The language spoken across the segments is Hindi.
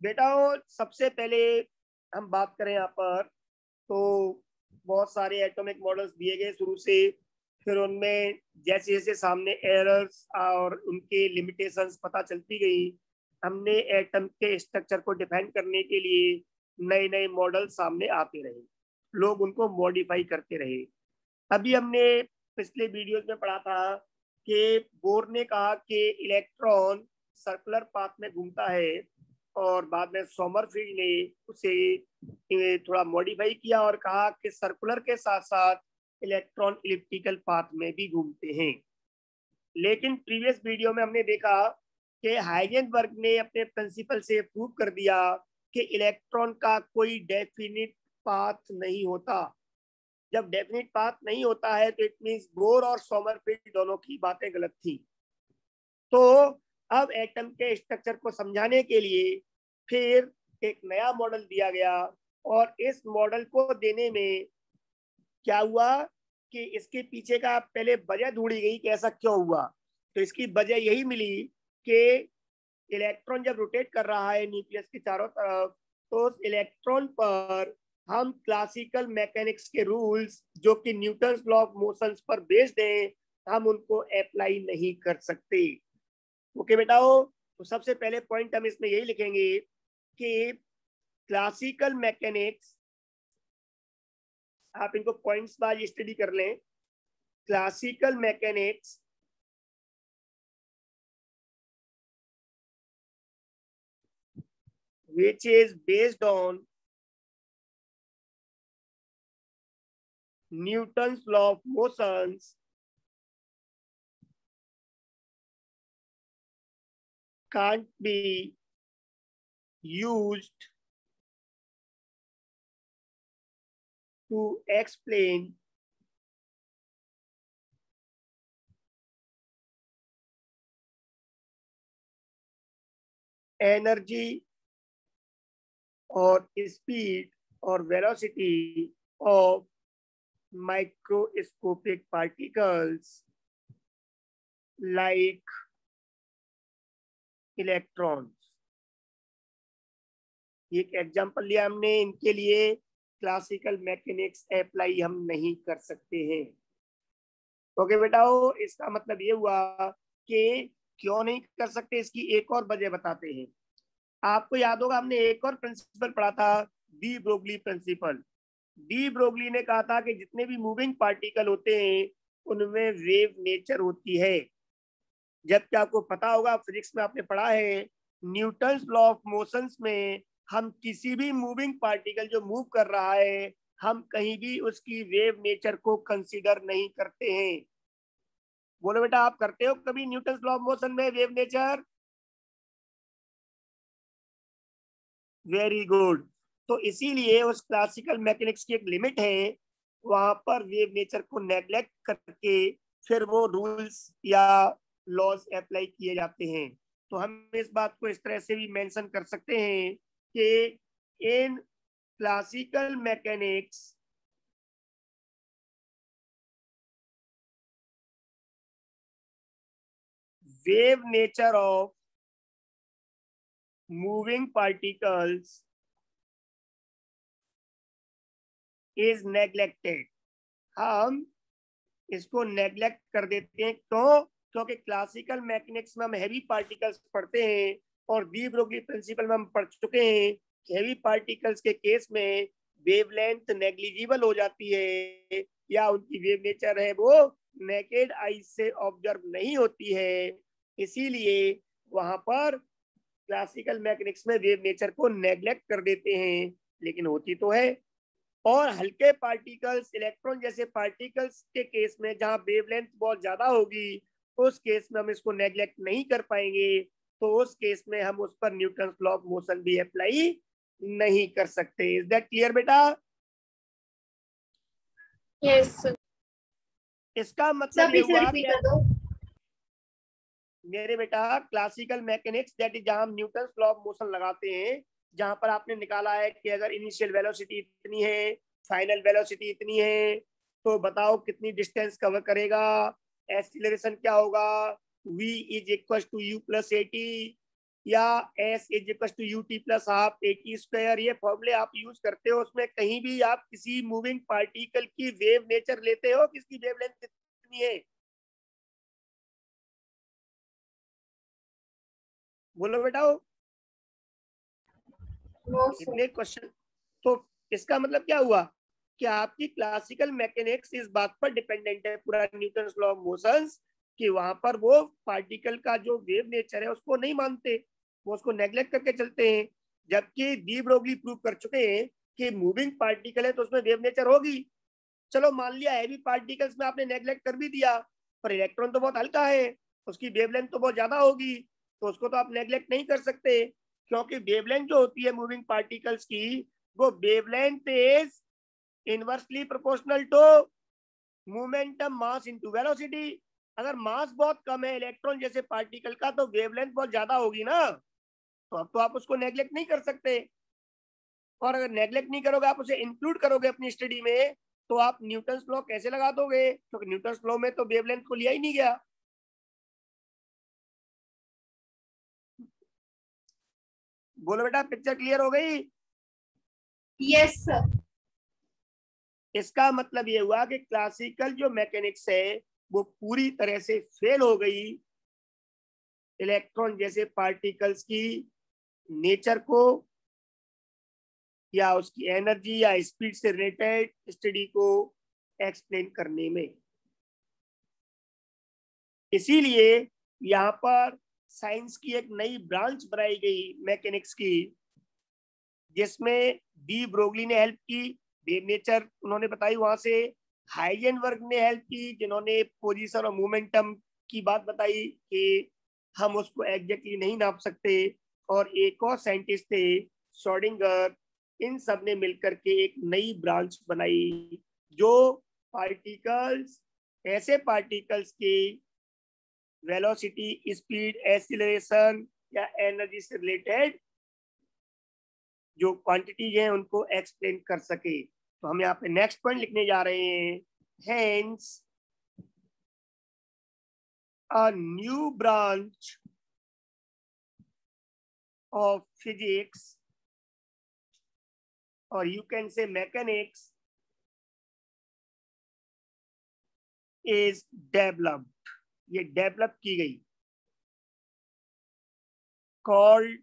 बेटा, सबसे पहले हम बात करें यहाँ पर तो बहुत सारे एटॉमिक मॉडल्स दिए गए शुरू से, फिर उनमें जैसे जैसे सामने एरर्स और उनके लिमिटेशंस पता चलती गई, हमने एटम के स्ट्रक्चर को डिफाइन करने के लिए नए नए मॉडल सामने आते रहे। लोग उनको मॉडिफाई करते रहे। अभी हमने पिछले वीडियोस में पढ़ा था कि बोर ने कहा कि इलेक्ट्रॉन सर्कुलर पाथ में घूमता है और बाद में सोमरफील्ड ने उसे थोड़ा मॉडिफाई किया और कहा कि सर्कुलर के साथ साथ इलेक्ट्रॉन इलिप्टिकल पाथ में भी घूमते हैं। लेकिन प्रीवियस वीडियो में हमने देखा कि हाइजेनबर्ग ने अपने प्रिंसिपल से प्रूव कर दिया कि इलेक्ट्रॉन का कोई डेफिनेट पाथ नहीं होता। जब डेफिनेट पाथ नहीं होता है तो इट मीन्स बोर और सोमरफील्ड दोनों की बातें गलत थी। तो अब एटम के स्ट्रक्चर को समझाने के लिए फिर एक नया मॉडल दिया गया और इस मॉडल को देने में क्या हुआ कि इसके पीछे का पहले वजह ढूंढी गई कि ऐसा क्यों हुआ? तो इसकी वजह यही मिली कि इलेक्ट्रॉन जब रोटेट कर रहा है न्यूक्लियस के चारों तरफ़ तो उस इलेक्ट्रॉन पर हम क्लासिकल मैकेनिक्स के रूल्स जो कि न्यूटन लॉ ऑफ़ मोशन पर बेस्ड है, हम उनको अप्लाई नहीं कर सकते। ओके बेटाओ तो सबसे पहले पॉइंट हम इसमें यही लिखेंगे के क्लासिकल मैकेनिक्स आप इनको पॉइंट्स बाय स्टडी कर लें। Classical mechanics which is based on Newton law of motion can't be used to explain energy or speed or velocity of microscopic particles like एक एग्जांपल लिया हमने इनके लिए क्लासिकल मैकेनिक्स अप्लाई हम नहीं कर सकते हैं। ओके okay, बेटाओ इसका मतलब ये हुआ कि क्यों नहीं कर सकते इसकी एक और वजह बताते हैं। आपको याद होगा हमने एक और प्रिंसिपल पढ़ा था de Broglie principle. De Broglie ने कहा था कि जितने भी मूविंग पार्टिकल होते हैं उनमें वेव नेचर होती है। जबकि आपको पता होगा फिजिक्स में आपने पढ़ा है न्यूटन लॉ ऑफ़ मोशंस में हम किसी भी मूविंग पार्टिकल जो मूव कर रहा है, हम कहीं भी उसकी वेव नेचर को कंसीडर नहीं करते हैं। बोलो बेटा, आप करते हो कभी न्यूटन लॉ ऑफ़ मोशन में वेव नेचर वेरी गुड तो इसीलिए उस क्लासिकल मैकेनिक्स की एक लिमिट है, वहाँ पर वेव नेचर को नेग्लेक्ट करके फिर वो रूल्स या लॉज अप्लाई किए जाते हैं। तो हम इस बात को इस तरह से भी मेंशन कर सकते हैं। कि इन classical mechanics wave nature of moving particles is neglected. हम इसको नेग्लेक्ट कर देते हैं। क्यों? क्योंकि क्लासिकल मैकेनिक्स में हम हैवी पार्टिकल्स पढ़ते हैं। और वी ब्रोगली प्रिंसिपल में हम पढ़ चुके हैं हैवी पार्टिकल्स के केस में वेवलेंथ नेग्लिजिबल हो जाती है, या उनकी वेव नेचर है वो नेकेड आई से ऑब्ज़र्व नहीं होती है। इसीलिए वहाँ पर क्लासिकल मैकेनिक्स में वेव नेचर को नेग्लेक्ट कर देते हैं, लेकिन होती तो है। और हल्के पार्टिकल्स इलेक्ट्रॉन जैसे पार्टिकल्स के केस में जहाँ वेवलेंथ बहुत ज़्यादा होगी, उस केस में हम इसको नेग्लेक्ट नहीं कर पाएँगे। तो उस केस में हम उस पर न्यूटन लॉ ऑफ़ मोशन भी अप्लाई नहीं कर सकते। इज़ दैट क्लियर बेटा? Yes, इसका मतलब ये हुआ मेरे बेटा क्लासिकल मैकेनिक्स दैट इज़ जहाँ हम न्यूटन लॉ ऑफ़ मोशन लगाते हैं जहाँ पर आपने निकाला है कि अगर इनिशियल वेलोसिटी इतनी है फाइनल वेलोसिटी इतनी है तो बताओ कितनी डिस्टेंस कवर करेगा एक्सीलरेशन क्या होगा? V is equal to u plus a t या s is equal to u t plus half a t square ये फॉर्मूले आप यूज़ करते हो उसमें कहीं भी आप किसी मूविंग पार्टिकल की वेव नेचर लेते हो किसकी वेव लेंथ कितनी है? बोलो बेटा। कितने क्वेश्चन तो इसका मतलब क्या हुआ? कि आपकी क्लासिकल मैकेनिक्स इस बात पर डिपेंडेंट है। पूरा न्यूटन लॉ ऑफ़ मोशंस कि वहाँ पर वो पार्टिकल का जो वेव नेचर है, उसको नहीं मानते। वो उसको नेग्लेक्ट करके चलते हैं, जबकि डी ब्रोगली प्रूव कर चुके हैं कि मूविंग पार्टिकल है तो उसमें वेव नेचर होगी। चलो मान लिया हैवी पार्टिकल्स में आपने नेग्लेक्ट कर भी दिया, पर इलेक्ट्रॉन तो बहुत हल्का है, उसकी वेवलेंथ तो बहुत ज़्यादा होगी तो उसको तो आप नेग्लेक्ट नहीं कर सकते, क्योंकि वेवलेंथ जो होती है मूविंग पार्टिकल्स की, वो wavelength is inversely proportional to momentum mass into velocity अगर मास बहुत कम है इलेक्ट्रॉन जैसे पार्टिकल का तो वेवलेंथ बहुत ज़्यादा होगी ना। तो अब तो आप उसको नेग्लेक्ट नहीं कर सकते। और अगर नेग्लेक्ट नहीं करोगे आप उसे इंक्लूड करोगे अपनी स्टडी में तो आप न्यूटन लॉ कैसे लगा दोगे? क्योंकि तो न्यूटन लॉ में तो वेवलेंथ को लिया ही नहीं गया। बोलो बेटा पिक्चर क्लियर हो गई? यस सर इसका मतलब ये हुआ कि क्लासिकल जो मैकेनिक्स है वो पूरी तरह से फेल हो गई। इलेक्ट्रॉन जैसे पार्टिकल्स की नेचर को या उसकी एनर्जी या स्पीड से रिलेटेड स्टडी को एक्सप्लेन करने में। इसीलिए यहाँ पर साइंस की एक नई ब्रांच बनाई गई मैकेनिक्स की, जिसमें डी ब्रोगली ने हेल्प की। नेचर उन्होंने बताई वहाँ से। हाइजेनबर्ग ने हेल्प की, जिन्होंने पोजीशन और मोमेंटम की बात बताई कि हम उसको एग्जैक्टली नहीं नाप सकते। और एक और साइंटिस्ट थे शॉर्डिंगर इन सबने मिलकर के एक नई ब्रांच बनाई, जो पार्टिकल्स ऐसे पार्टिकल्स की वेलोसिटी स्पीड एसिलेशन या एनर्जी से रिलेटेड जो क्वांटिटीज हैं, उनको एक्सप्लेन कर सके। तो हम यहाँ पे नेक्स्ट पॉइंट लिखने जा रहे हैं। Hence a new branch of physics or you can say mechanics is developed ये डेवलप की गई। कॉल्ड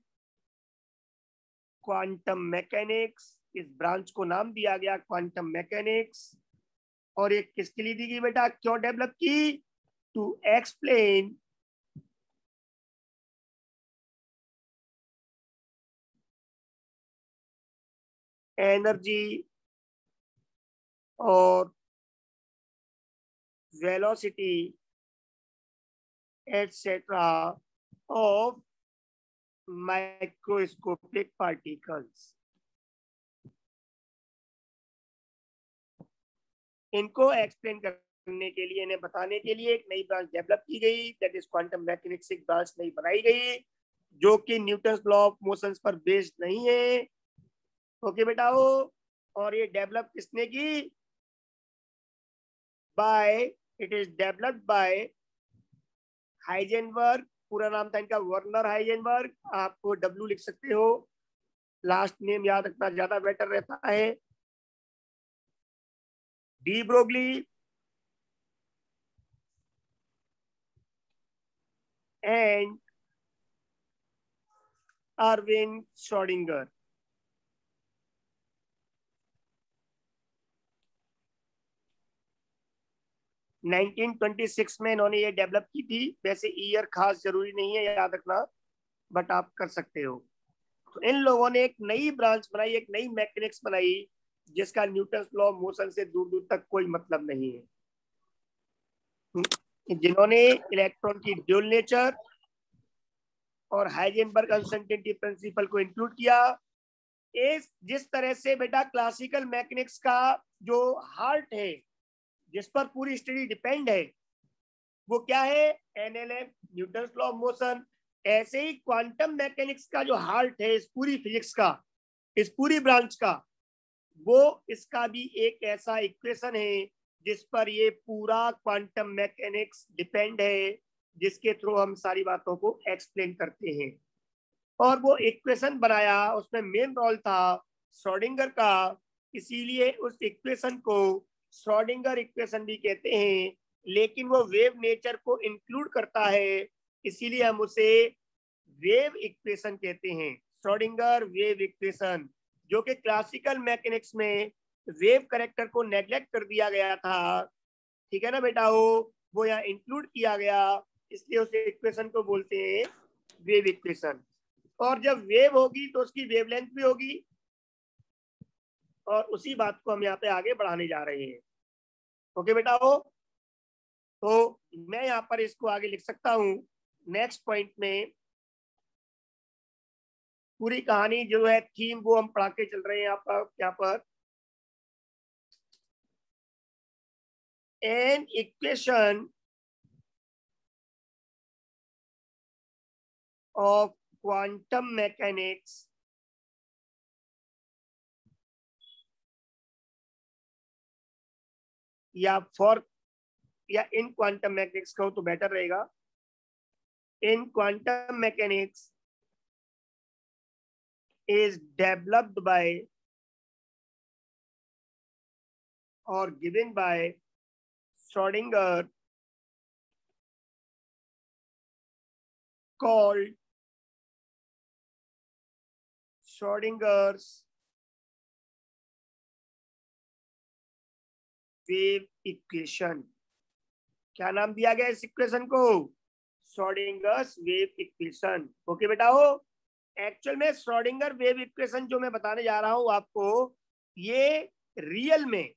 क्वांटम मैकेनिक्स इस ब्रांच को नाम दिया गया? Quantum mechanics. और ये किसके लिए दी गई बेटा? क्यों डेवलप की? टू एक्सप्लेन एनर्जी और velocity etcetera of microscopic particles इनको एक्सप्लेन करने के लिए, इन्हें बताने के लिए एक नई ब्रांच डेवलप की गई दैट इज़ क्वांटम मैकेनिक्स एक ब्रांच नई बनाई गई, जो कि न्यूटन लॉ ऑफ़ मोशंस पर बेस्ड नहीं है। ओके बेटा, वो, और ये डेवलप किसने की? By it is developed by Heisenberg पूरा नाम था इनका वर्नर हाइजेनबर्ग आपको डब्ल्यू लिख सकते हो। लास्ट नेम याद रखना, ज़्यादा बेटर रहता है। De Broglie. And Erwin Schrodinger 1926 में इन्होंने ये डेवलप की थी। वैसे ईयर खास ज़रूरी नहीं है, याद रखना, बट आप कर सकते हो। तो इन लोगों ने एक नई ब्रांच बनाई, एक नई मैकेनिक्स बनाई जिसका न्यूटन लॉ मोशन से दूर दूर तक कोई मतलब नहीं है। जिन्होंने इलेक्ट्रॉन की ड्यूल नेचर और हाइजेनबर्ग अनसर्टेनिटी प्रिंसिपल को इंक्लूड किया, इस, जिस तरह से बेटा क्लासिकल मैकेनिक्स का जो हार्ट है, जिस पर पूरी स्टडी डिपेंड है, वो क्या है? NLM Newton law of motion, ऐसे ही क्वांटम मैकेनिक्स का जो हार्ट है, इस पूरी फिजिक्स का, इस पूरी ब्रांच का वो इसका भी एक ऐसा इक्वेशन है, जिस पर ये पूरा क्वांटम मैकेनिक्स डिपेंड है, जिसके थ्रू हम सारी बातों को एक्सप्लेन करते हैं। और वो इक्वेशन बनाया, उसमें मेन रोल था श्रोडिंगर का। इसीलिए उस इक्वेशन को श्रोडिंगर इक्वेशन भी कहते हैं, लेकिन वो वेव नेचर को इंक्लूड करता है। इसीलिए हम उसे वेव इक्वेशन कहते हैं श्रोडिंगर वेव इक्वेशन जो कि क्लासिकल मैकेनिक्स में वेव करेक्टर को नेग्लेक्ट कर दिया गया था। ठीक है ना बेटा? वो वो यहाँ इंक्लूड किया गया, इसलिए उस इक्वेशन को बोलते हैं वेव इक्वेशन और जब वेव होगी तो उसकी वेवलेंथ भी होगी। और उसी बात को हम यहाँ पे आगे बढ़ाने जा रहे हैं। ओके बेटा हो तो मैं यहाँ पर इसको आगे लिख सकता हूँ। नेक्स्ट पॉइंट में पूरी कहानी जो है थीम वो हम पढ़ा के चल रहे हैं पर यहाँ पर। An equation of quantum mechanics या फॉर या इन क्वांटम मैकेनिक्स कहो तो बेटर रहेगा। In quantum mechanics is developed by or given by Schrodinger called Schrodinger's wave equation क्या नाम दिया गया इस इक्वेशन को श्रोडिंगर्स वेव इक्वेशन ओके बेटा हो एक्चुअल में श्रोडिंगर वेव इक्वेशन जो मैं बताने जा रहा हूँ आपको, ये रियल में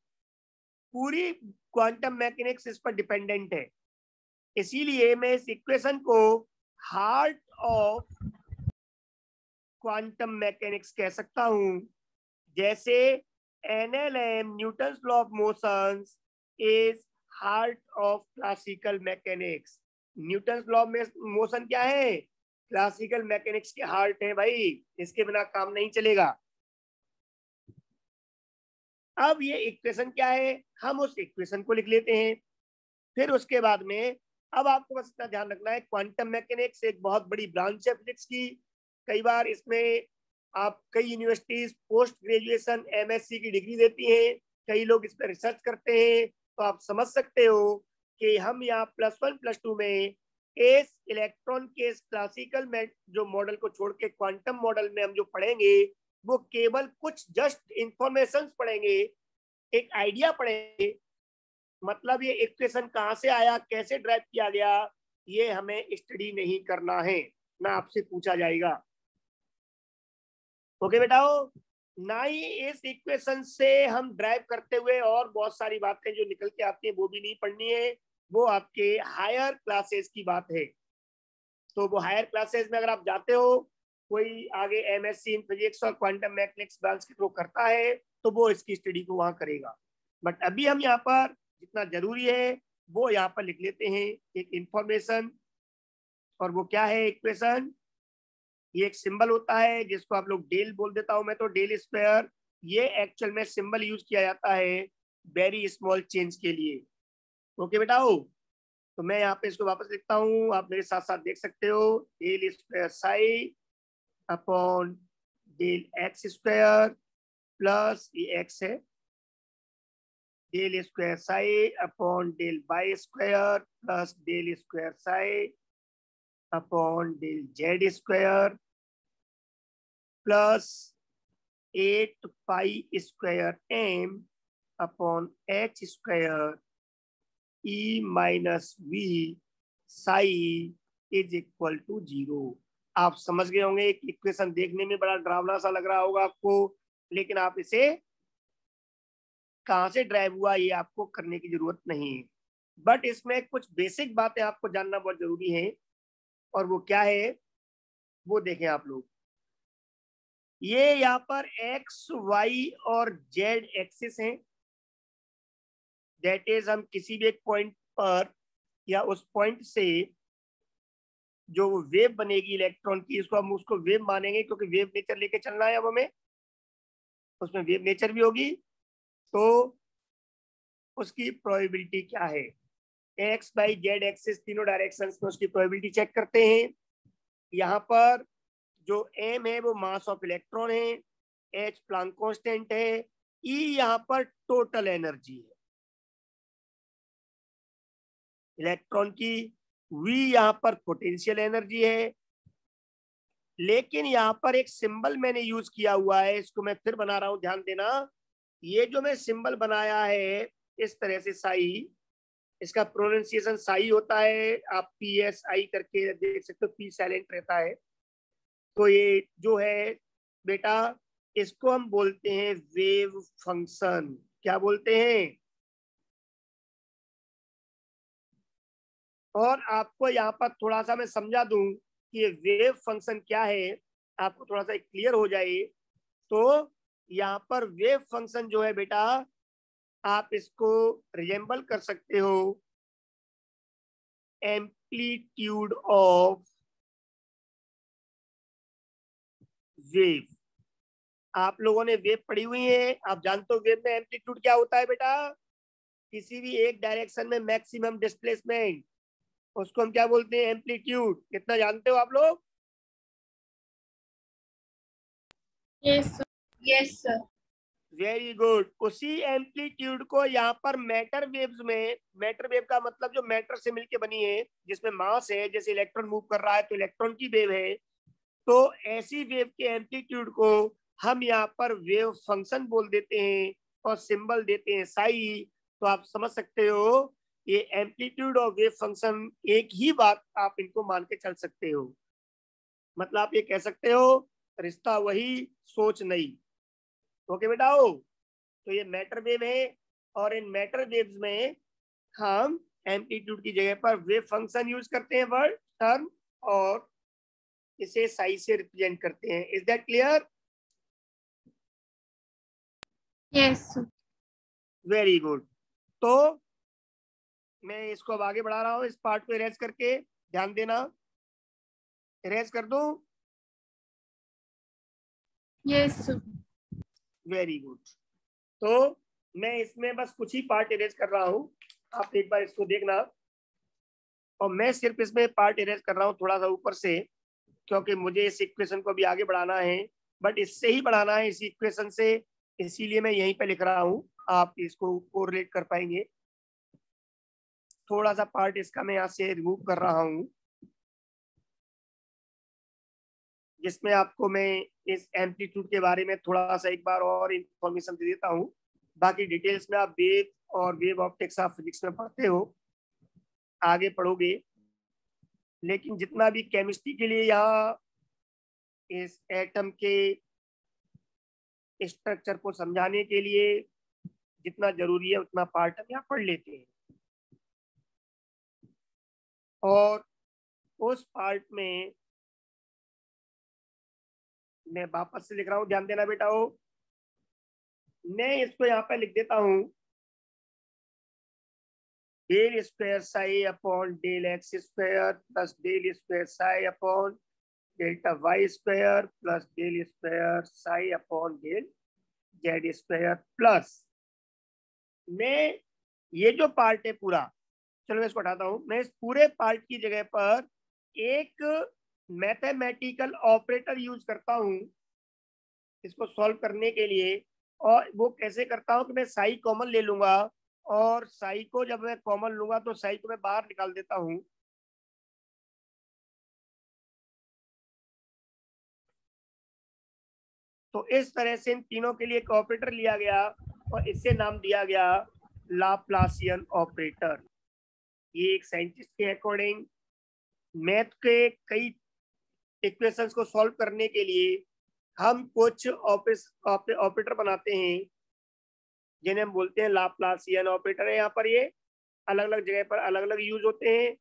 पूरी क्वांटम मैकेनिक्स इस पर डिपेंडेंट है। इसीलिए मैं इस इक्वेशन को हार्ट ऑफ़ क्वांटम मैकेनिक्स कह सकता हूँ। जैसे NLM Newton law of motion is heart of classical mechanics Newton law of motion क्या है? क्लासिकल मैकेनिक्स के हार्ट है भाई, इसके बिना काम नहीं चलेगा। अब ये इक्वेशन क्या है? हम उस इक्वेशन को लिख लेते हैं। फिर उसके बाद में अब आपको बस इतना ध्यान रखना है क्वांटम मैकेनिक्स एक बहुत बड़ी ब्रांच है फिजिक्स की। कई बार इसमें आप कई यूनिवर्सिटीज पोस्ट ग्रेजुएशन एमएससी की डिग्री देती हैं, कई लोग इस पर रिसर्च करते हैं तो आप समझ सकते हो कि हम यहाँ प्लस वन प्लस टू में इस इलेक्ट्रॉन के इस क्लासिकल में जो मॉडल को छोड़ के क्वांटम मॉडल में हम जो पढ़ेंगे वो केवल कुछ जस्ट इंफॉर्मेशन पढ़ेंगे एक आइडिया पढ़ेंगे। मतलब ये इक्वेशन कहाँ से आया कैसे ड्राइव किया गया ये हमें स्टडी नहीं करना है। ना आपसे पूछा जाएगा। ओके okay, बेटाओ ना ही इस इक्वेशन से हम ड्राइव करते हुए और बहुत सारी बातें जो निकल के आती हैं वो भी नहीं पढ़नी है। वो आपके हायर क्लासेस की बात है। तो वो हायर क्लासेस में अगर आप जाते हो, कोई आगे एमएससी इन फिजिक्स और क्वांटम मैकेनिक्स ब्रांच के थ्रू करता है तो वो इसकी स्टडी को वहाँ करेगा। बट अभी हम यहाँ पर जितना ज़रूरी है, वो यहाँ पर लिख लेते हैं एक इंफॉर्मेशन और वो क्या है इक्वेशन ये एक सिंबल होता है, जिसको आप लोग डेल बोल देता हूँ मैं तो डेल स्क्वायर। ये एक्चुअल में सिंबल यूज़ किया जाता है वेरी स्मॉल चेंज के लिए। ओके बेटाओ तो मैं यहाँ पे इसको वापस लिखता हूँ। आप मेरे साथ साथ देख सकते हो। Del square psi upon del x square plus ये एक्स है। Del square psi upon del y square plus del square psi upon del z square plus eight pi square m upon h square e minus v psi is equal to zero आप समझ गए होंगे, एक इक्वेशन देखने में बड़ा डरावना सा लग रहा होगा आपको, लेकिन आप इसे कहाँ से ड्राइव हुआ, ये आपको करने की ज़रूरत नहीं है। बट इसमें कुछ बेसिक बातें आपको जानना बहुत ज़रूरी है, और वो क्या है, वो देखें आप लोग। ये यहाँ पर एक्स वाई और जेड एक्सिस हैं। दैट इज़ हम किसी भी एक पॉइंट पर या उस पॉइंट से जो वेव बनेगी इलेक्ट्रॉन की, इसको हम उसको वेव मानेंगे क्योंकि वेव नेचर लेके चलना है अब हमें। उसमें वेव नेचर भी होगी तो उसकी प्रोबेबिलिटी क्या है? एक्स बाई जेड एक्सिस तीनों डायरेक्शन में उसकी प्रोबेबिलिटी चेक करते हैं। यहाँ पर जो एम है, वो मास ऑफ़ इलेक्ट्रॉन है एच प्लांक कांस्टेंट है ई e यहाँ पर टोटल एनर्जी है। इलेक्ट्रॉन की वी यहाँ पर पोटेंशियल एनर्जी है। लेकिन यहाँ पर एक सिंबल मैंने यूज़ किया हुआ है, इसको मैं फिर बना रहा हूँ, ध्यान देना। ये जो मैं सिंबल बनाया है, इस तरह से साई इसका प्रोनाउंसिएशन साई होता है। आप पी एस आई करके देख सकते हो पी साइलेंट रहता है। तो ये जो है, बेटा, इसको हम बोलते हैं वेव फ़ंक्शन क्या बोलते हैं? और आपको यहाँ पर थोड़ा सा मैं समझा दूँ कि ये वेव फ़ंक्शन क्या है, आपको थोड़ा सा क्लियर हो जाए। तो यहाँ पर वेव फ़ंक्शन जो है बेटा, आप इसको रिजेंबल कर सकते हो। Amplitude of wave. आप लोगों ने वेव पढ़ी हुई है, आप जानते हो वेव में एम्पलीट्यूड क्या होता है बेटा? किसी भी एक डायरेक्शन में मैक्सिमम डिस्प्लेसमेंट। उसको हम क्या बोलते हैं? एम्पलीट्यूड कितना जानते हो आप लोग? यस वेरी गुड उसी एम्पलीट्यूड को यहाँ पर मैटर वेव्स में मैटर वेव का मतलब जो मैटर से मिलके बनी है जिसमें मास है जैसे इलेक्ट्रॉन मूव कर रहा है तो इलेक्ट्रॉन की वेव है तो ऐसी वेव के एम्पलीट्यूड को हम यहाँ पर वेव फ़ंक्शन बोल देते हैं और सिंबल देते हैं साई तो आप समझ सकते हो ये एम्पलीट्यूड और वेव फ़ंक्शन एक ही बात आप इनको मान के चल सकते हो। मतलब आप ये कह सकते हो रिश्ता वही सोच नहीं। ओके बेटा हो तो ये मैटर वेव है और इन मैटर वेव्स में हम एम्पलीट्यूड की जगह पर वेव फ़ंक्शन यूज़ करते हैं वर्ड टर्म और इसे साइज़ से रिप्रेजेंट करते हैं। Is that clear yes very good तो मैं इसको अब आगे बढ़ा रहा हूँ इस पार्ट को इरेज करके ध्यान देना। इरेज कर दू? यस वेरी गुड तो मैं इसमें बस कुछ ही पार्ट इरेज कर रहा हूँ। आप एक बार इसको देखना। और मैं सिर्फ़ इसमें पार्ट इरेज कर रहा हूँ थोड़ा सा ऊपर से क्योंकि मुझे इस इक्वेशन को भी आगे बढ़ाना है। बट इससे ही बढ़ाना है इस इक्वेशन से। इसीलिए मैं यहीं पे लिख रहा हूँ। आप इसको कोरिलेट कर पाएँगे। थोड़ा सा पार्ट इसका मैं यहाँ से रिमूव कर रहा हूँ, जिसमें आपको मैं इस एम्पलीट्यूड के बारे में थोड़ा सा एक बार और इंफॉर्मेशन दे देता हूँ। बाकी डिटेल्स में आप वेव और वेव ऑप्टिक्स ऑफ़ फिजिक्स में पढ़ते हो, आगे पढ़ोगे। लेकिन जितना भी केमिस्ट्री के लिए यहाँ इस एटम के स्ट्रक्चर को समझाने के लिए जितना ज़रूरी है, उतना पार्ट हम यहाँ पढ़ लेते हैं। और उस पार्ट में मैं वापस से लिख रहा हूँ, ध्यान देना बेटा हो मैं इसको यहाँ पे लिख देता हूँ। Del square psi upon del x square plus del square psi upon delta y square plus del square psi upon del z square plus मैं ये जो पार्ट है पूरा चलो मैं इसको हटाता हूँ। मैं इस पूरे पार्ट की जगह पर एक मैथमेटिकल ऑपरेटर यूज़ करता हूँ इसको सॉल्व करने के लिए। और वो कैसे करता हूँ कि मैं साई कॉमन ले लूँगा और साई को जब मैं कॉमन लूँगा तो साई को मैं बाहर निकाल देता हूँ। तो इस तरह से इन तीनों के लिए एक ऑपरेटर लिया गया और इससे नाम दिया गया लाप्लासियन ऑपरेटर ये एक साइंटिस्ट के अकॉर्डिंग मैथ के कई इक्वेशंस को सॉल्व करने के लिए हम कुछ ऑपरेटर बनाते हैं, जिन्हें हम बोलते हैं लाप्लासियन ऑपरेटर है यहाँ पर ये। अलग अलग जगह पर अलग अलग यूज़ होते हैं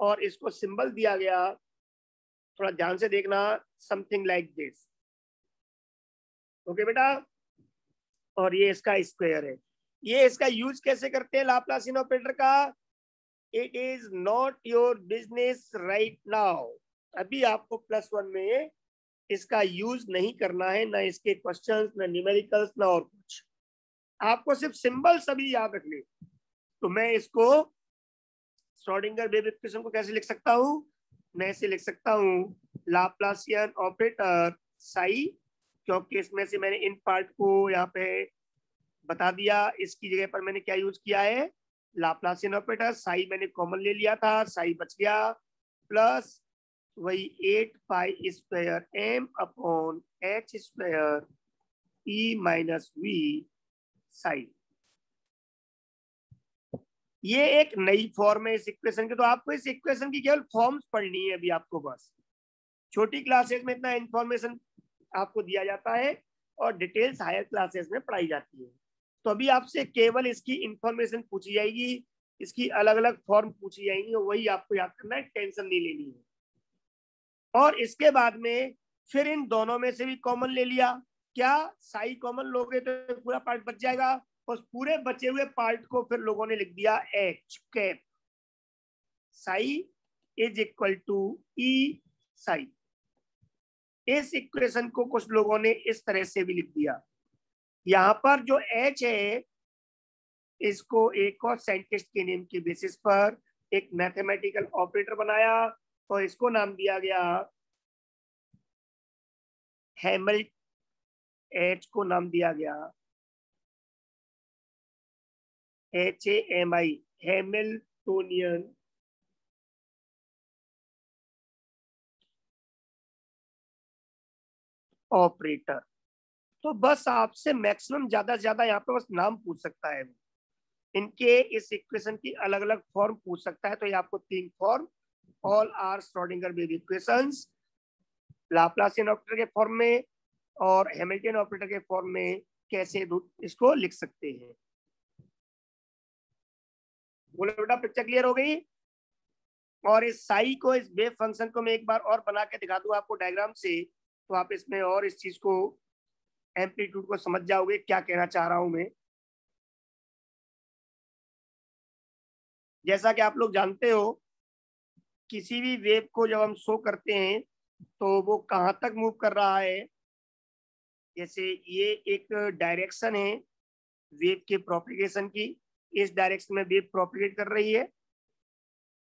और इसको सिंबल दिया गया। थोड़ा ध्यान से देखना समथिंग लाइक दिस ओके बेटा? और ये इसका स्क्वायर है। ये इसका यूज़ कैसे करते हैं लाप्लासियन ऑपरेटर का? It is not your business right now अभी आपको प्लस वन में इसका यूज़ नहीं करना है, ना इसके क्वेश्चंस ना न्यूमेरिकल्स ना और कुछ। आपको सिर्फ़ सिंबल सभी याद रखने तो मैं इसको स्ट्रॉडिंगर वेव इक्वेशन को कैसे लिख सकता हूँ? मैं इसे लिख सकता हूँ लाप्लासियन ऑपरेटर साई क्योंकि इसमें से मैंने इन पार्ट को यहाँ पे बता दिया, इसकी जगह पर मैंने क्या यूज़ किया है? लाप्लासियन ऑपरेटर साई मैंने कॉमन ले लिया था साई बच गया प्लस वही eight pi square m upon h square e minus v psi ये एक नई फॉर्म है इस इक्वेशन की तो आपको इस इक्वेशन की केवल फॉर्म्स पढ़नी है अभी आपको बस। छोटी क्लासेस में इतना इंफॉर्मेशन आपको दिया जाता है और डिटेल्स हायर क्लासेस में पढ़ाई जाती है। तो अभी आपसे केवल इसकी इंफॉर्मेशन पूछी जाएगी, इसकी अलग अलग फॉर्म पूछी जाएँगी और वही आपको याद करना है टेंशन नहीं लेनी है। और इसके बाद में फिर इन दोनों में से भी कॉमन ले लिया। क्या साई कॉमन लोगे तो पूरा पार्ट बच जाएगा उस पूरे बचे हुए पार्ट को फिर लोगों ने लिख दिया h cap psi is equal to e psi. इस इक्वेशन को कुछ लोगों ने इस तरह से भी लिख दिया। यहाँ पर जो एच है, इसको एक और साइंटिस्ट के नेम के बेसिस पर एक मैथमेटिकल ऑपरेटर बनाया और इसको नाम दिया गया हेमल एच को नाम दिया गया h a m i Hamiltonian operator तो बस आपसे मैक्सिमम ज़्यादा से ज़्यादा यहाँ पे बस नाम पूछ सकता है इनके इस इक्वेशन की अलग अलग फॉर्म पूछ सकता है तो ये आपको तीन form all are Schrodinger baby equations Laplacian operator के फॉर्म में और हैमिल्टन ऑपरेटर के फॉर्म में कैसे इसको लिख सकते हैं। बोले बेटा पिक्चर क्लियर हो गई? और इस साई को, इस वेव फ़ंक्शन को मैं एक बार और बना के दिखा दूँ आपको डायग्राम से तो आप इसमें और इस चीज़ को एम्पलीट्यूड को समझ जाओगे, क्या कहना चाह रहा हूँ मैं। जैसा कि आप लोग जानते हो, किसी भी वेव को जब हम शो करते हैं तो वो कहाँ तक मूव कर रहा है। जैसे ये एक डायरेक्शन है वेव के प्रोपिगेशन की, इस डायरेक्शन में वेव प्रोपिगेट कर रही है।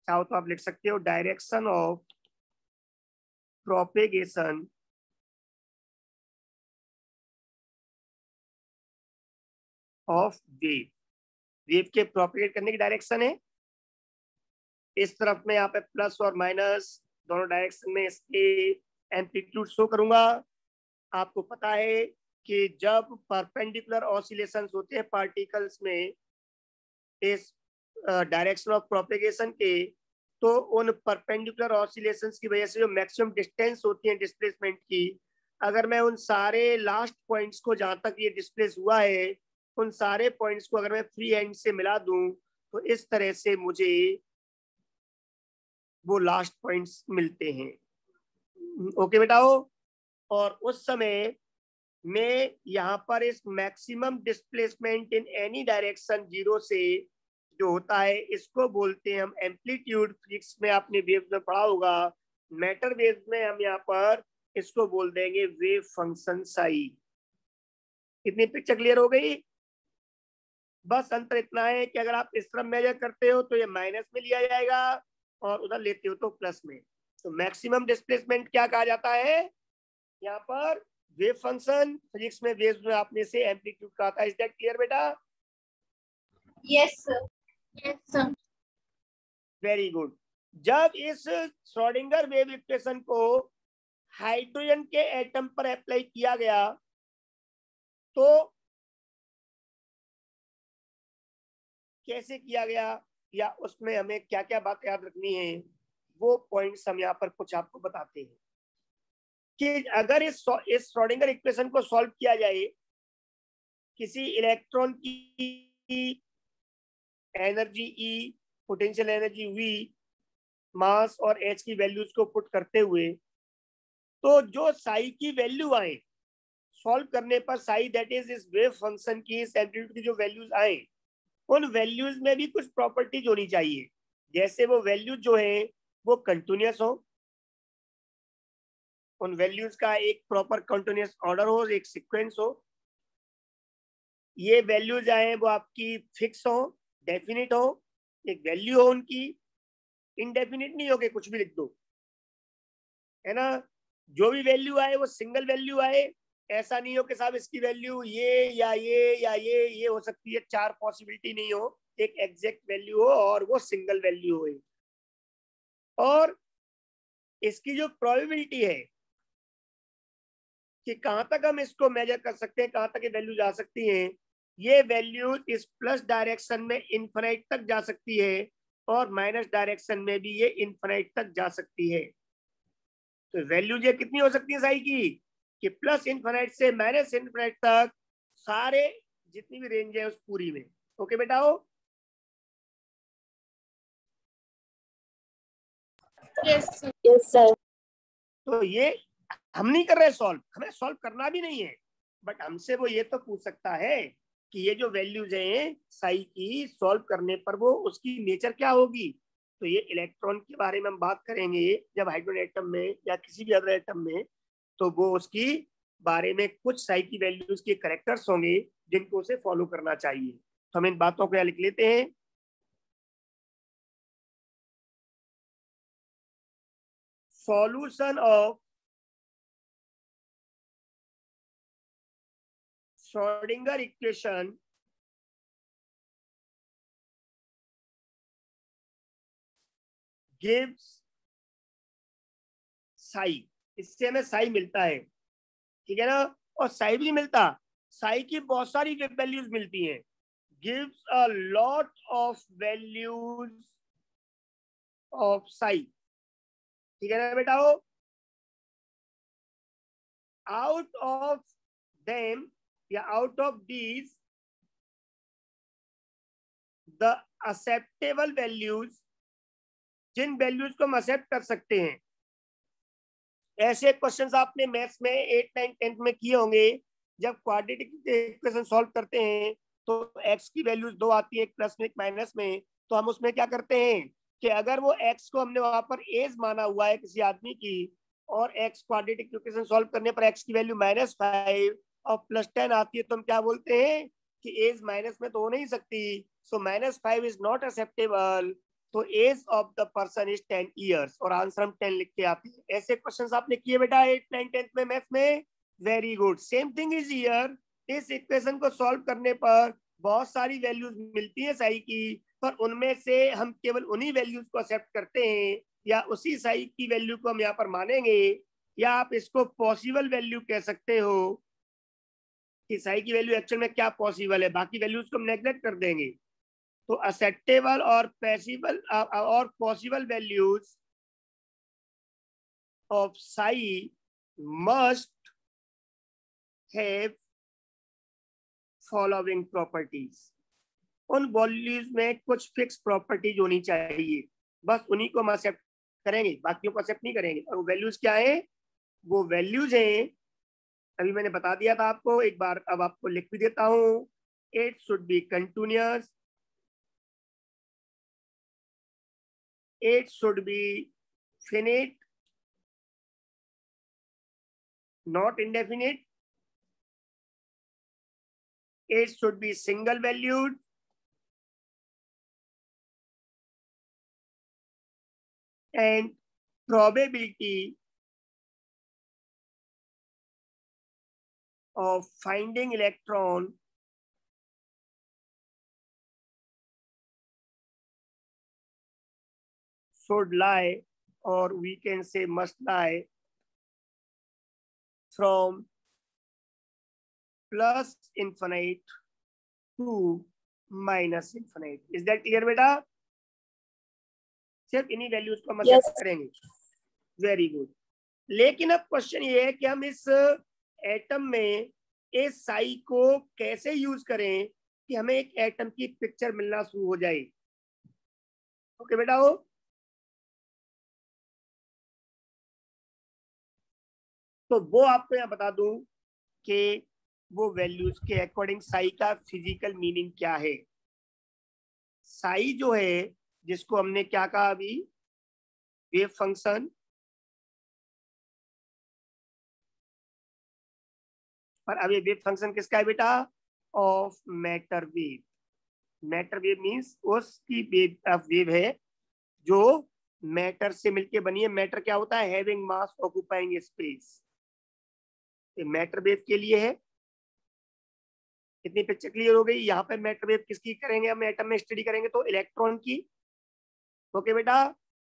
चाहो तो आप लिख सकते हो, direction of propagation. Of wave wave के प्रोपिगेट करने की डायरेक्शन है। इस तरफ़ में यहाँ पे प्लस और माइनस दोनों डायरेक्शन में इसके एम्पलीट्यूड शो करूँगा। आपको पता है कि जब परपेंडिकुलर ऑसिलेशंस होते हैं पार्टिकल्स में, इस डायरेक्शन ऑफ़ प्रोपेगेशन के तो उन परपेंडिकुलर ऑसिलेशंस की वजह से जो मैक्सिमम डिस्टेंस होती है डिस्प्लेसमेंट की, अगर मैं उन सारे लास्ट पॉइंट्स को जहाँ तक ये डिस्प्लेस हुआ है उन सारे पॉइंट्स को अगर मैं फ्री हैंड से मिला दूँ तो इस तरह से मुझे वो लास्ट पॉइंट्स मिलते हैं। ओके बेटाओ और उस समय में यहाँ पर इस maximum displacement in any direction zero से जो होता है, इसको बोलते हैं हम एम्पलीट्यूड फिजिक्स में आपने वेव में पढ़ा होगा। मैटर वेव में हम यहाँ पर इसको बोल देंगे वेव फ़ंक्शन साई कितनी पिक्चर क्लियर हो गई? बस अंतर इतना है कि अगर आप इस तरफ़ मेजर करते हो तो ये माइनस में लिया जाएगा और उधर लेते हो तो प्लस में। तो मैक्सिमम डिस्प्लेसमेंट क्या कहा जाता है? यहाँ पर वेव फ़ंक्शन फिजिक्स में वेव में आपने से एम्पलीट्यूड कहा था। इज़ दैट क्लियर बेटा? Yes sir yes sir very good जब इस श्रोडिंगर वेव इक्वेशन को हाइड्रोजन के एटम पर अप्लाई किया गया तो कैसे किया गया? या उसमें हमें क्या क्या बात याद रखनी है? वो पॉइंट्स हम यहाँ पर कुछ आपको बताते हैं। कि अगर इस इस श्रोडिंगर इक्वेशन को सॉल्व किया जाए, किसी इलेक्ट्रॉन की energy e potential energy v mass और एच की वैल्यूज़ को पुट करते हुए तो जो साई की वैल्यू आए सॉल्व करने पर साई दैट इज़ इस वेव फ़ंक्शन की इस एम्पलीट्यूड की जो वैल्यूज़ आए उन वैल्यूज़ में भी कुछ प्रॉपर्टीज़ होनी चाहिए। जैसे वो वैल्यूज़ जो है, वो कंटिन्यूस हो। उन वैल्यूज़ का एक प्रॉपर कंटिन्यूस ऑर्डर हो, एक सीक्वेंस हो। ये वैल्यूज़ आए, वो आपकी फिक्स हो डेफिनेट हो। एक वैल्यू हो उनकी इनडेफिनिट नहीं हो के कुछ भी लिख दो। है ना? जो भी वैल्यू आए, वो सिंगल वैल्यू आए। ऐसा नहीं हो कि साहब इसकी वैल्यू ये या ये या ये ये हो सकती है, चार पॉसिबिलिटी नहीं हो, एक एग्जैक्ट वैल्यू हो और वो सिंगल वैल्यू हो। और इसकी जो प्रोबेबिलिटी है कि कहाँ तक हम इसको मेजर कर सकते हैं, कहाँ तक ये वैल्यू जा सकती है, ये वैल्यू इस प्लस डायरेक्शन में इन्फिनाइट तक जा सकती है और माइनस डायरेक्शन में भी ये इन्फिनाइट तक जा सकती है। तो वैल्यू ये कितनी हो सकती है साई की? कि प्लस इन्फिनाइट से माइनस इन्फिनाइट तक सारे जितनी भी रेंज है उस पूरी में। ओके बेटा? हो यस यस सर तो ये हम नहीं कर रहे सॉल्व हमें सॉल्व करना भी नहीं है। बट हमसे वो ये तो पूछ सकता है कि ये जो वैल्यूज़ हैं साई की सॉल्व करने पर वो उसकी नेचर क्या होगी? तो ये इलेक्ट्रॉन के बारे में हम बात करेंगे जब हाइड्रोजन एटम में या किसी भी अदर एटम में। तो वो उसकी बारे में कुछ साई की वैल्यूज़ के करेक्टर्स होंगे, जिनको उसे फॉलो करना चाहिए। तो हम इन बातों को लिख लेते हैं। Solution of Schrodinger equation gives psi इससे हमें साई मिलता है। ठीक है ना? और साई भी मिलता। साई की बहुत सारी वैल्यूज़ मिलती हैं। Gives a lot of values of psi ठीक है ना बेटा? आउट ऑफ़ देम या out of these the acceptable values Jin values को हम एक्सेप्ट कर सकते हैं। ऐसे क्वेश्चंस आपने मैथ्स में एट नाइन टेंथ में किए होंगे। जब क्वाड्रेटिक इक्वेशन सॉल्व करते हैं तो एक्स की वैल्यूज़ दो आती है, एक प्लस में, एक माइनस में। तो हम उसमें क्या करते हैं कि अगर वो एक्स को हमने वहाँ पर एज माना हुआ है किसी आदमी की, और एक्स क्वाड्रेटिक इक्वेशन सॉल्व करने पर एक्स की वैल्यू माइनस फाइव और प्लस टेन आती है तो हम क्या बोलते हैं कि एज माइनस में तो हो नहीं सकती। So minus five is not acceptable तो age of the person is ten years और आंसर हम टेन लिख के आते हैं। ऐसे क्वेश्चन आपने किए बेटा एट नाइन टेंथ में मैथ में? Very good same thing is here इस इक्वेशन को सॉल्व करने पर बहुत सारी वैल्यूज़ मिलती है साई की, पर उनमें से हम केवल उन्हीं वैल्यूज़ को एक्सेप्ट करते हैं, या उसी साई की वैल्यू को हम यहाँ पर मानेंगे, या आप इसको पॉसिबल वैल्यू कह सकते हो कि साई की वैल्यू एक्चुअल में क्या पॉसिबल है? बाकी वैल्यूज़ को हम नेग्लेक्ट कर देंगे। तो एक्सेप्टेबल और पैसिबल और possible values of psi must have following properties उन वॉल्यूज में कुछ फिक्स प्रॉपर्टीज़ होनी चाहिए। बस उन्हीं को हम एक्सेप्ट करेंगे, बाकियों को एक्सेप्ट नहीं करेंगे। और वैल्यूज़ क्या है? वो वैल्यूज़ हैं, अभी मैंने बता दिया था आपको, एक बार अब आपको लिख भी देता हूँ। It should be continuous it should be finite, not indefinite. It should be single valued. And probability of finding electron should lie or we can say must lie from plus infinite to minus infinite. Is that clear, beta? सिर्फ़ इन्हीं वैल्यूज़ को हम yes. करेंगे वेरी गुड लेकिन अब क्वेश्चन ये है कि हम इस एटम में इस साई को कैसे यूज़ करें कि हमें एक एटम की पिक्चर मिलना शुरू हो जाए ओके बेटा हो तो वो आपको यहाँ बता दूँ कि वो वैल्यूज़ के अकॉर्डिंग साई का फ़िज़िकल मीनिंग क्या है। साई जो है, जिसको हमने क्या कहा अभी? वेव फ़ंक्शन पर ये वेव फ़ंक्शन किसका है बेटा? Of matter wave matter wave means उसकी वेव वेव है, जो मैटर से मिलके बनी है। मैटर क्या होता है? Having mass occupying space matter wave के लिए है। इतनी पिक्चर क्लियर हो गई? यहाँ पे मैटर वेव किसकी करेंगे हम? एटम में स्टडी करेंगे तो इलेक्ट्रॉन की। ओके बेटा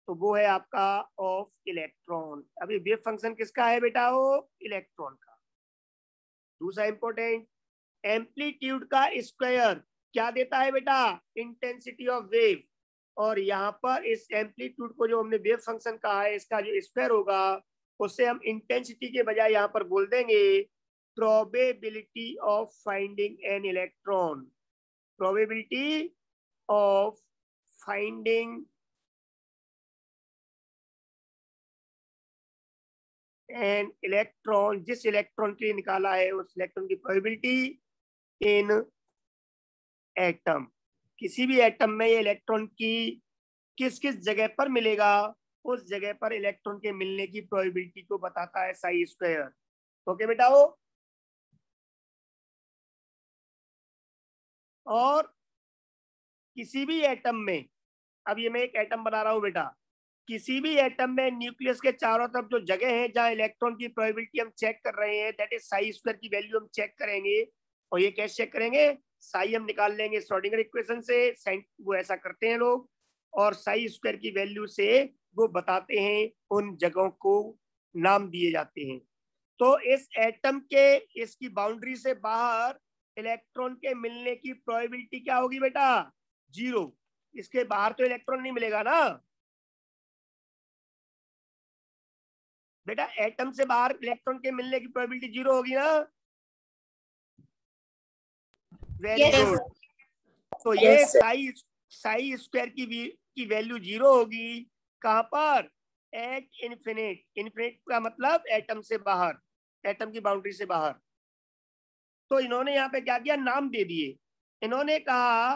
तो वो है आपका ऑफ़ इलेक्ट्रॉन। अभी वेव फ़ंक्शन किसका है बेटा वो? इलेक्ट्रॉन का। दूसरा इंपॉर्टेंट एम्पलीट्यूड का स्क्वायर क्या देता है बेटा? Intensity of wave. और यहाँ पर इस एम्पलीट्यूड को जो हमने वेव फ़ंक्शन कहा है, इसका जो स्क्वायर होगा उससे हम इंटेंसिटी के बजाय यहाँ पर बोल देंगे probability of finding an electron probability of finding an electron जिस इलेक्ट्रॉन के लिए निकाला है, उस इलेक्ट्रॉन की प्रोबेबिलिटी इन एटम किसी भी एटम में ये इलेक्ट्रॉन की किस किस जगह पर मिलेगा? उस जगह पर इलेक्ट्रॉन के मिलने की प्रोबेबिलिटी को बताता है साई स्क्वायर ओके बेटा वो? और किसी भी एटम में, अब ये मैं एक एटम बना रहा हूँ बेटा, किसी भी एटम में न्यूक्लियस के चारों तरफ़ जो जगह है जहाँ इलेक्ट्रॉन की प्रोबेबिलिटी हम चेक कर रहे हैं दैट इज़ साई स्क्वायर की वैल्यू हम चेक करेंगे, और ये कैसे चेक करेंगे? साई हम निकाल लेंगे श्रोडिंगर इक्वेशन से वो ऐसा करते हैं लोग, और साई स्क्वायर की वैल्यू से वो बताते हैं उन जगहों को नाम दिए जाते हैं। तो इस एटम के इसकी बाउंड्री से बाहर इलेक्ट्रॉन के मिलने की प्रोबेबिलिटी क्या होगी बेटा? ज़ीरो इसके बाहर तो इलेक्ट्रॉन नहीं मिलेगा ना। बेटा एटम से बाहर इलेक्ट्रॉन के मिलने की प्रोबेबिलिटी ज़ीरो होगी ना। वेरी गुड तो ये साई साई स्क्वायर की की वैल्यू ज़ीरो होगी। कहाँ पर? एट इन्फिनिट इन्फिनिट का मतलब एटम से बाहर. एटम की बाउंड्री से बाहर. तो इन्होंने यहाँ पे क्या किया? नाम दे दिए। इन्होंने कहा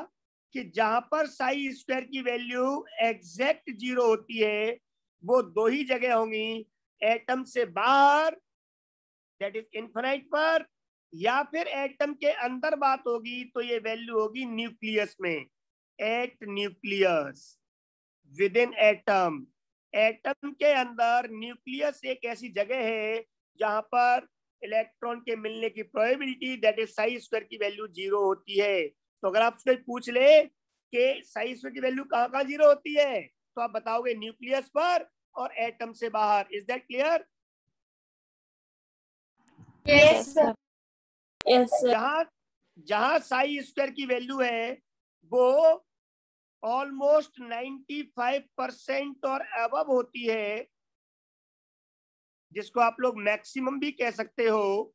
कि जहाँ पर साई स्क्वायर की वैल्यू एग्जैक्ट ज़ीरो होती है, वो दो ही जगह होंगी। एटम से बाहर दैट इज़ इन्फिनाइट पर, या फिर एटम के अंदर बात होगी तो ये वैल्यू होगी न्यूक्लियस में। At nucleus within atom atom के अंदर न्यूक्लियस एक ऐसी जगह है जहाँ पर इलेक्ट्रॉन के मिलने की probability that is psi square की वैल्यू ज़ीरो होती है। तो अगर आप उसको पूछ ले कि साई स्क्वायर की वैल्यू कहाँ कहाँ ज़ीरो होती है तो आप बताओगे न्यूक्लियस पर और एटम से बाहर। इज़ दैट क्लियर जहाँ जहाँ साई स्क्वायर की वैल्यू है वो ऑलमोस्ट 95 परसेंट और अब होती है, जिसको आप लोग मैक्सिमम भी कह सकते हो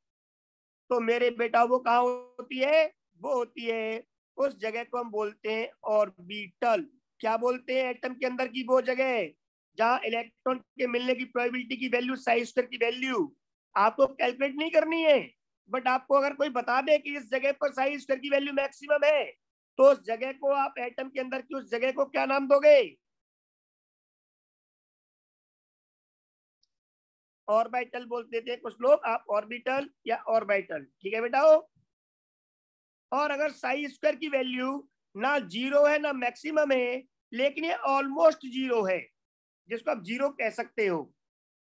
तो मेरे बेटा वो कहा होती है? वो होती है उस जगह को हम बोलते हैं ऑर्बिटल क्या बोलते हैं एटम के अंदर की वो जगह? जहाँ इलेक्ट्रॉन के मिलने की प्रोबेबिलिटी की वैल्यू साइज़ की वैल्यू आपको कैलकुलेट नहीं करनी है बट आपको अगर कोई बता दे कि इस जगह पर साइज़ की वैल्यू मैक्सिमम है तो उस जगह को आप एटम के अंदर की उस जगह को क्या नाम दोगे? ऑर्बिटल बोलते थे कुछ लोग, आप ऑर्बिटल या ऑर्बिटल ठीक है बेटा? और अगर साई स्क्वायर की वैल्यू ना ज़ीरो है, ना मैक्सिमम है, लेकिन ये ऑलमोस्ट ज़ीरो है, जिसको आप ज़ीरो कह सकते हो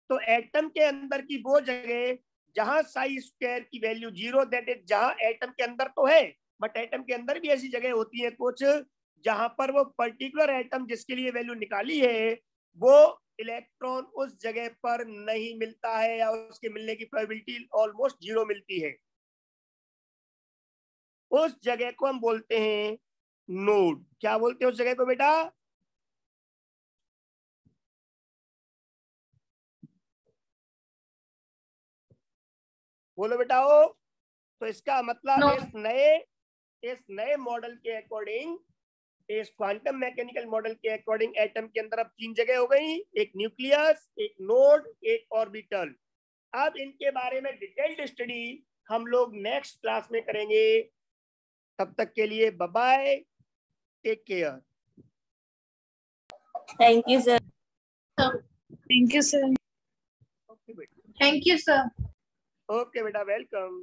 तो एटम के अंदर की वो जगह जहाँ साई स्क्वायर की वैल्यू ज़ीरो जहाँ एटम के अंदर तो है बट एटम के अंदर भी ऐसी जगह होती है कुछ जहाँ पर वो पर्टिकुलर एटम जिसके लिए वैल्यू निकाली है वो इलेक्ट्रॉन उस जगह पर नहीं मिलता है या उसके मिलने की प्रोबेबिलिटी ऑलमोस्ट ज़ीरो मिलती है। उस जगह को हम बोलते हैं नोड क्या बोलते हैं उस जगह को बेटा? बोलो बेटा ओ तो इसका मतलब इस नए इस नए मॉडल के अकॉर्डिंग इस क्वांटम मैकेनिकल मॉडल के अकॉर्डिंग एटम के अंदर अब तीन जगह हो गई एक न्यूक्लियस एक नोड एक ऑर्बिटल अब इनके बारे में डिटेल्ड स्टडी हम लोग नेक्स्ट क्लास में करेंगे। तब तक के लिए bye take care thank you sir thank you sir okay बेटा थैंक यू सर ओके बेटा वेलकम